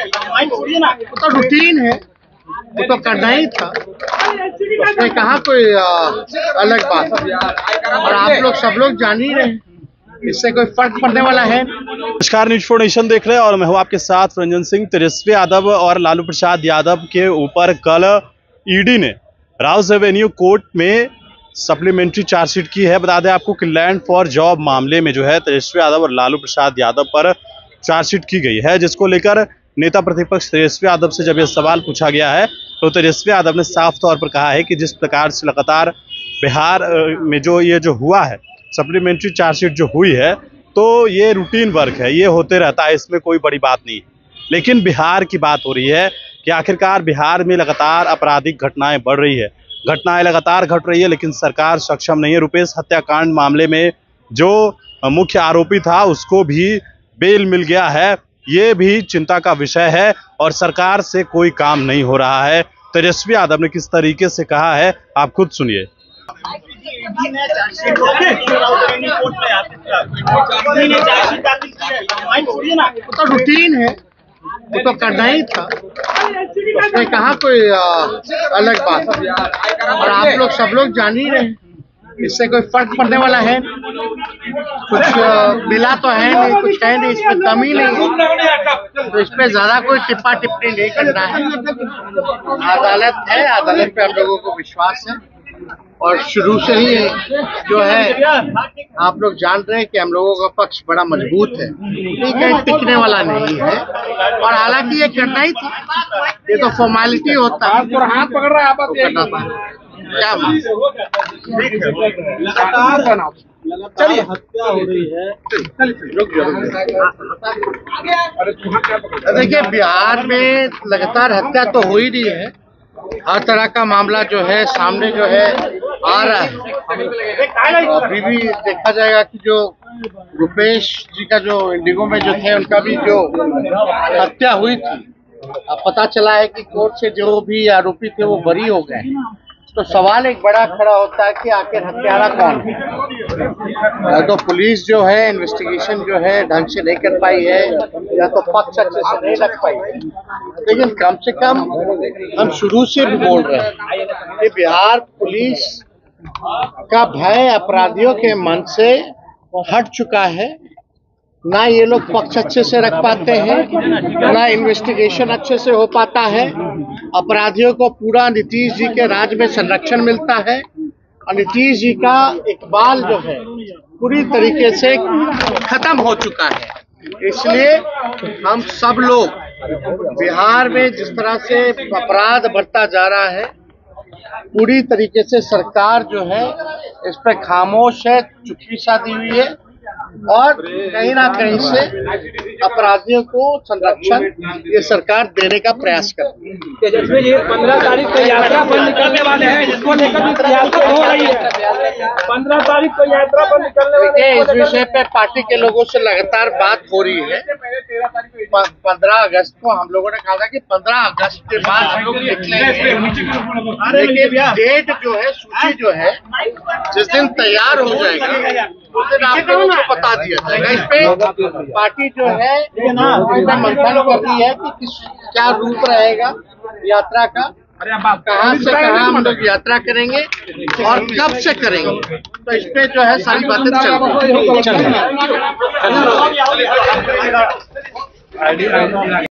तो रूटीन है। वो तो करना ही था। उसमें कहा कोई अलग बात। और आप लोग सब लोग जान ही रहे हैं। इससे कोई फ़र्क पड़ने वाला है। नमस्कार, न्यूज़ फोर नेशन देख रहे हैं और मैं हूँ आपके साथ रंजन सिंह, तेजस्वी यादव और लालू प्रसाद यादव के ऊपर कल ईडी ने राउस एवेन्यू कोर्ट में सप्लीमेंट्री चार्जशीट की है। बता दें आपको कि लैंड फॉर जॉब मामले में जो है, तेजस्वी यादव और लालू प्रसाद यादव पर चार्जशीट की गई है, जिसको लेकर नेता प्रतिपक्ष तेजस्वी यादव से जब यह सवाल पूछा गया है तो तेजस्वी यादव ने साफ़ तौर पर कहा है कि जिस प्रकार से लगातार बिहार में जो ये जो हुआ है सप्लीमेंट्री चार्जशीट जो हुई है तो ये रूटीन वर्क है, ये होते रहता है, इसमें कोई बड़ी बात नहीं। लेकिन बिहार की बात हो रही है कि आखिरकार बिहार में लगातार आपराधिक घटनाएँ बढ़ रही है। घटनाएँ लगातार घट रही है, लेकिन सरकार सक्षम नहीं है। रुपेश हत्याकांड मामले में जो मुख्य आरोपी था, उसको भी बेल मिल गया है। ये भी चिंता का विषय है और सरकार से कोई काम नहीं हो रहा है। तेजस्वी यादव ने किस तरीके से कहा है, आप खुद सुनिए। तो रूटीन है, वो तो करना ही था। उसमें कहा कोई अलग बात। और आप लोग सब लोग जान ही रहे हैं। इससे कोई फ़र्क पड़ने वाला है? कुछ मिला तो है नहीं कुछ है नहीं इसमें कमी नहीं है। तो इस पे ज़्यादा कोई टिप्पा टिप्पणी नहीं करना है। अदालत है अदालत पे हम लोगों को विश्वास है। और शुरू से ही जो है आप लोग जान रहे हैं कि हम लोगों का पक्ष बड़ा मज़बूत है। ये कहीं टिकने वाला नहीं है। और हालाँकि ये करना ही था। ये तो फॉर्मेलिटी होता है। हाथ पकड़ रहा है आप करना था क्या बात? चलिए। हत्या हो रही है। देखिए बिहार में लगातार हत्या तो हो ही रही है। हर तरह का मामला जो है सामने जो है आ रहा है। अभी भी देखा जाएगा कि जो रुपेश जी का जो इंडिगो में जो थे उनका भी जो हत्या हुई थी। अब पता चला है कि कोर्ट से जो भी आरोपी थे वो बरी हो गए तो सवाल एक बड़ा खड़ा होता है कि आखिर हत्यारा कौन है? तो पुलिस जो है इन्वेस्टिगेशन जो है, ढंग से नहीं कर पाई है, या तो पक्ष अच्छे से नहीं रख पाई है। लेकिन कम से कम हम शुरू से भी बोल रहे हैं कि बिहार पुलिस का भय अपराधियों के मन से हट चुका है। ना ये लोग पक्ष अच्छे से रख पाते हैं, ना इन्वेस्टिगेशन अच्छे से हो पाता है। अपराधियों को पूरा नीतीश जी के राज में संरक्षण मिलता है और नीतीश जी का इकबाल जो है, पूरी तरीके से खत्म हो चुका है। इसलिए हम सब लोग बिहार में जिस तरह से अपराध बढ़ता जा रहा है, पूरी तरीके से सरकार जो है, इस पर खामोश है, चुप्पी सा दी हुई है। और कहीं ना कहीं से अपराधियों को संरक्षण ये सरकार देने का प्रयास कर तेजस्वी जी पंद्रह तारीख को यात्रा पर निकलने वाले हैं। इसको लेकर हो रही है पंद्रह तारीख को यात्रा पर निकलने वाले इस विषय पे पार्टी के लोगों से लगातार बात हो रही है। पंद्रह अगस्त को हम लोगों ने कहा था कि पंद्रह अगस्त के बाद हम लोग निकलेंगे। लेकिन डेट जो है सूची जो है जिस दिन तैयार हो जाएगा उस दिन आप लोगों को बता दिया जाएगा। इस पे पार्टी जो है उसमें मंथन कर रही है। कि किस क्या रूप रहेगा यात्रा का कहाँ से कहाँ हम लोग यात्रा करेंगे और कब से करेंगे। तो इस पे जो है सारी बातें चल रही हैं।